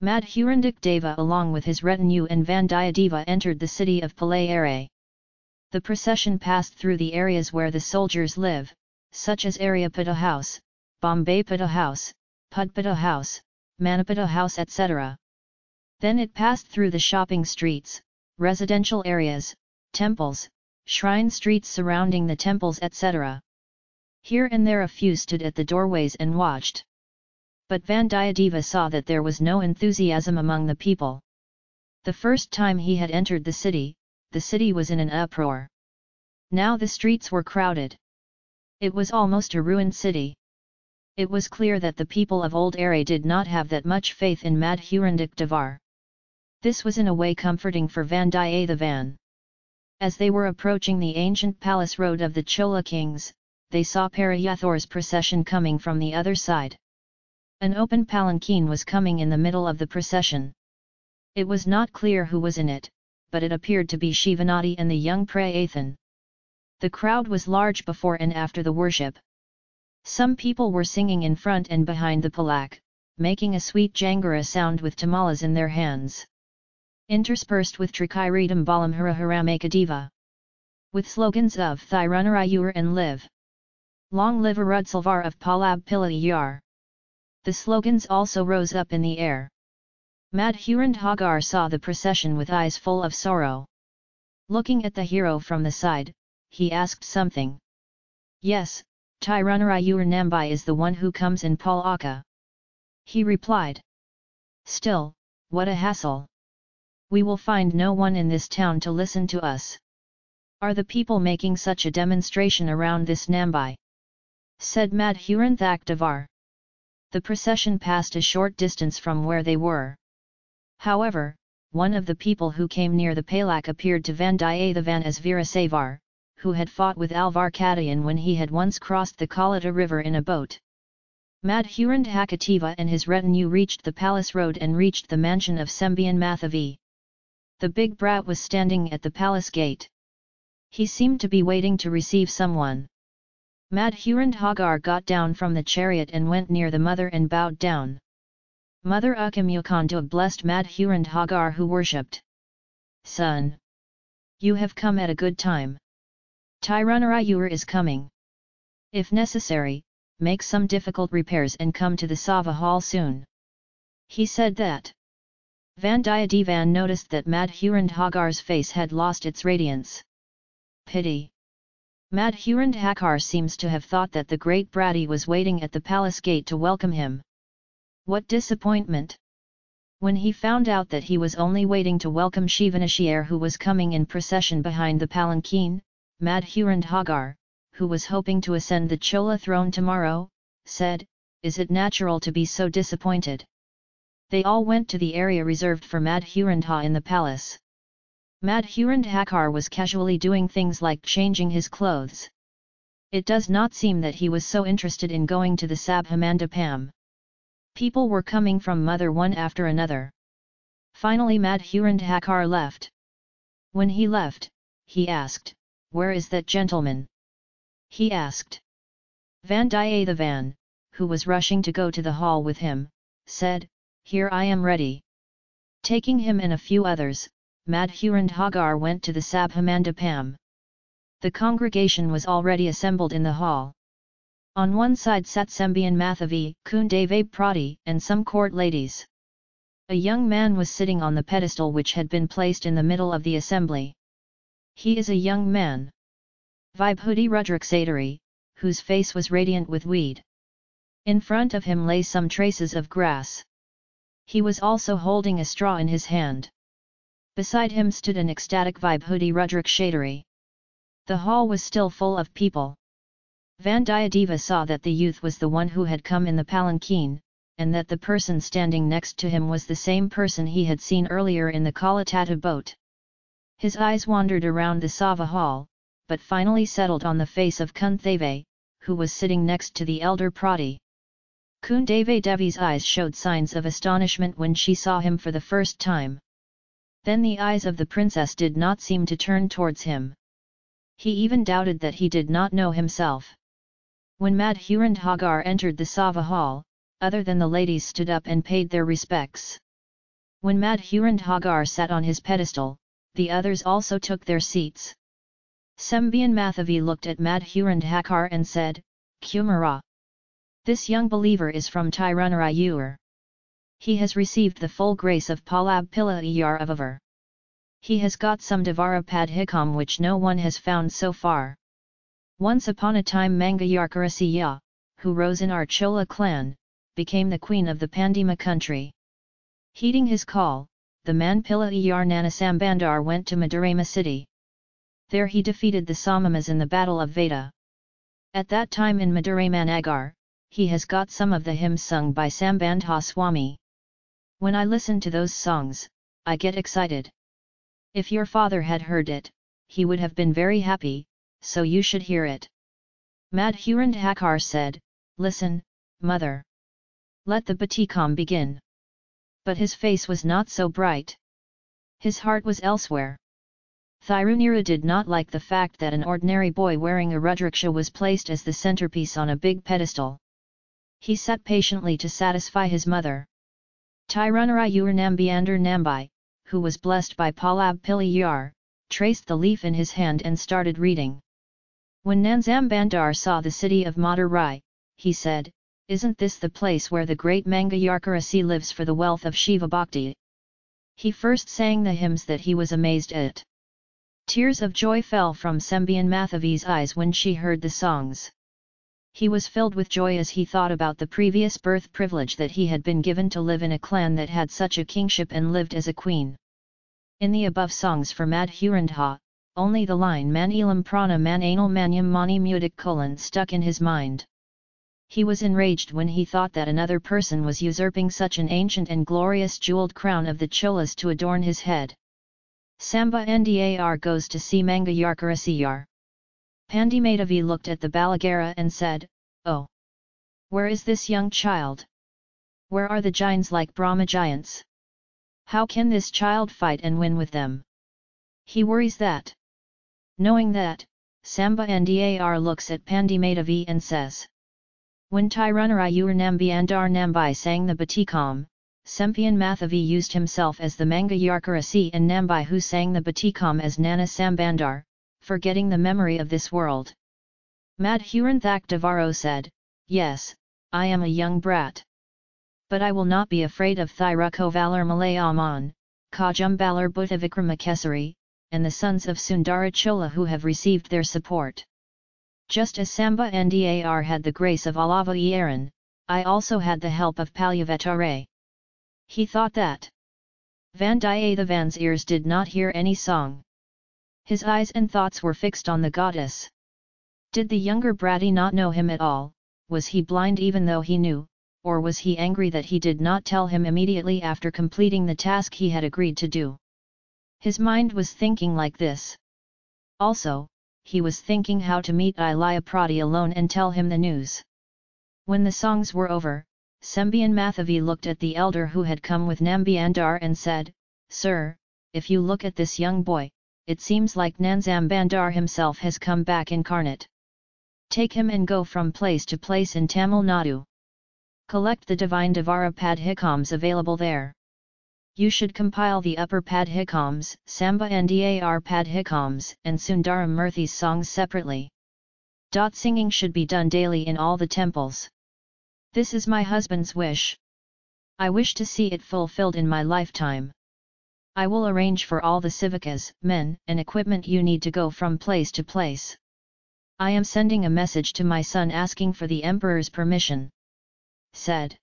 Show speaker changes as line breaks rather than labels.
Madhurandak Deva along with his retinue and Vandiyadeva entered the city of Palayare. The procession passed through the areas where the soldiers live, such as Aryapata House, Bombay Bombaypata House, Pudpata House, Manipata House etc. Then it passed through the shopping streets, residential areas, temples, shrine streets surrounding the temples etc. Here and there a few stood at the doorways and watched. But Vandiyadeva saw that there was no enthusiasm among the people. The first time he had entered the city, the city was in an uproar. Now the streets were crowded. It was almost a ruined city. It was clear that the people of Old Are did not have that much faith in Madhurandak Devar. This was in a way comforting for Vandiyathevan. As they were approaching the ancient palace road of the Chola kings, they saw Parayathor's procession coming from the other side. An open palanquin was coming in the middle of the procession. It was not clear who was in it, but it appeared to be Shivanati and the young Prayathan. The crowd was large before and after the worship. Some people were singing in front and behind the palak, making a sweet jangara sound with tamalas in their hands. Interspersed with Trikiritam Balam Haraharamekadeva. With slogans of Thirunarayur and Live. Long live Arudsalvar of Palab Pilayar. The slogans also rose up in the air. Madhurandhagar saw the procession with eyes full of sorrow. Looking at the hero from the side, he asked something. Yes, Tirunarayur Nambai is the one who comes in Palaka. He replied. Still, what a hassle. We will find no one in this town to listen to us. Are the people making such a demonstration around this Nambai? Said Madhuranthak Devar the procession passed a short distance from where they were. However, one of the people who came near the Palak appeared to Vandiyathevan as Virasavar, who had fought with Alvar Kadayan when he had once crossed the Kalata river in a boat. Madhurand Hakateva and his retinue reached the palace road and reached the mansion of Sembian Mathavi. The big brat was standing at the palace gate. He seemed to be waiting to receive someone. Madhurandhagar got down from the chariot and went near the mother and bowed down. Mother Ukamukandug blessed Madhurandhagar who worshipped. Son! You have come at a good time. Tirunarayur is coming. If necessary, make some difficult repairs and come to the Sava hall soon. He said that. Vandiyadevan noticed that Madhurandhagar's face had lost its radiance. Pity! Madhurandhakar seems to have thought that the great Brati was waiting at the palace gate to welcome him. What disappointment! When he found out that he was only waiting to welcome Shivanashir who was coming in procession behind the palanquin, Madhurandhagar, who was hoping to ascend the Chola throne tomorrow, said, Is it natural to be so disappointed? They all went to the area reserved for Madhurandha in the palace. Madhurandhakar was casually doing things like changing his clothes. It does not seem that he was so interested in going to the Sabhamandapam. People were coming from mother one after another. Finally Madhurandhakar left. When he left, he asked, Where is that gentleman? He asked. Vandiyathevan, who was rushing to go to the hall with him, said, Here I am ready. Taking him and a few others, Madhurandhagar went to the Sabhamandapam. The congregation was already assembled in the hall. On one side sat Sembian Mathavi, Kundave Prati, and some court ladies. A young man was sitting on the pedestal which had been placed in the middle of the assembly. He is a young man. Vibhuti Rudraksadari, whose face was radiant with weed. In front of him lay some traces of grass. He was also holding a straw in his hand. Beside him stood an ecstatic Vibhuti Rudrakshadari. The hall was still full of people. Vandiyadeva saw that the youth was the one who had come in the palanquin, and that the person standing next to him was the same person he had seen earlier in the Kalatata boat. His eyes wandered around the Sava hall, but finally settled on the face of Kunthave, who was sitting next to the elder Prati. Kundave Devi's eyes showed signs of astonishment when she saw him for the first time. Then the eyes of the princess did not seem to turn towards him. He even doubted that he did not know himself. When Madhurandhagar entered the Sava hall, other than the ladies stood up and paid their respects. When Madhurandhagar sat on his pedestal, the others also took their seats. Sembian Mathavi looked at Madhurandhakar and said, Kumara. This young believer is from Tirunarayur. He has received the full grace of Palab Pilla Iyar of Avar. He has got some Devara Padhikam which no one has found so far. Once upon a time Mangayarkarasiya, who rose in our Chola clan, became the queen of the Pandima country. Heeding his call, the man Pilla Iyar Nanasambandar went to Madurama city. There he defeated the Samamas in the Battle of Veda. At that time in Maduraimanagar, he has got some of the hymns sung by Sambandha Swami. When I listen to those songs, I get excited. If your father had heard it, he would have been very happy, so you should hear it. Madhurandhakar said, Listen, mother. Let the batikam begin. But his face was not so bright. His heart was elsewhere. Thirunira did not like the fact that an ordinary boy wearing a rudraksha was placed as the centerpiece on a big pedestal. He sat patiently to satisfy his mother. Tirunarayur Nambiander Nambai, who was blessed by Palab Piliyar, traced the leaf in his hand and started reading. When Nanzambandar saw the city of Madurai, he said, Isn't this the place where the great Mangayarkarasi lives for the wealth of Shiva Bhakti? He first sang the hymns that he was amazed at. Tears of joy fell from Sembian Mathavi's eyes when she heard the songs. He was filled with joy as he thought about the previous birth privilege that he had been given to live in a clan that had such a kingship and lived as a queen. In the above songs for Madhurandha, only the line Man elam prana man anal manyam mani colon stuck in his mind. He was enraged when he thought that another person was usurping such an ancient and glorious jeweled crown of the cholas to adorn his head. Sambandar goes to see Mangayarkarasiyar. Pandimadavi looked at the Balagara and said, Oh! Where is this young child? Where are the giants like Brahma giants? How can this child fight and win with them? He worries that. Knowing that, Sambandar looks at Pandimadavi and says. When Tirunarayur Nambi Andar Nambai sang the Batikam, Sembian Mathavi used himself as the Mangayarkarasi and Nambai who sang the Batikam as Nanasambandar, forgetting the memory of this world. Madhuranthak Devaro said, Yes, I am a young brat. But I will not be afraid of Thirukovalar Malayaman, Kajumbalar Buddhavikramakesari, and the sons of Sundara Chola who have received their support. Just as Sambandar had the grace of Alava Ieran, I also had the help of Palyavetare. He thought that Vandiyathevan's ears did not hear any song. His eyes and thoughts were fixed on the goddess. Did the younger Bratty not know him at all, was he blind even though he knew, or was he angry that he did not tell him immediately after completing the task he had agreed to do? His mind was thinking like this. Also, he was thinking how to meet Ilaya Prati alone and tell him the news. When the songs were over, Sembian Mathavi looked at the elder who had come with Nambiandar and said, Sir, if you look at this young boy, it seems like Nanzambandar himself has come back incarnate. Take him and go from place to place in Tamil Nadu. Collect the divine Devara Padhikams available there. You should compile the upper Padhikams, Sambandar Padhikams, and Sundaram Murthy's songs separately. Dot singing should be done daily in all the temples. This is my husband's wish. I wish to see it fulfilled in my lifetime. I will arrange for all the civicas, men, and equipment you need to go from place to place. I am sending a message to my son asking for the emperor's permission. Said.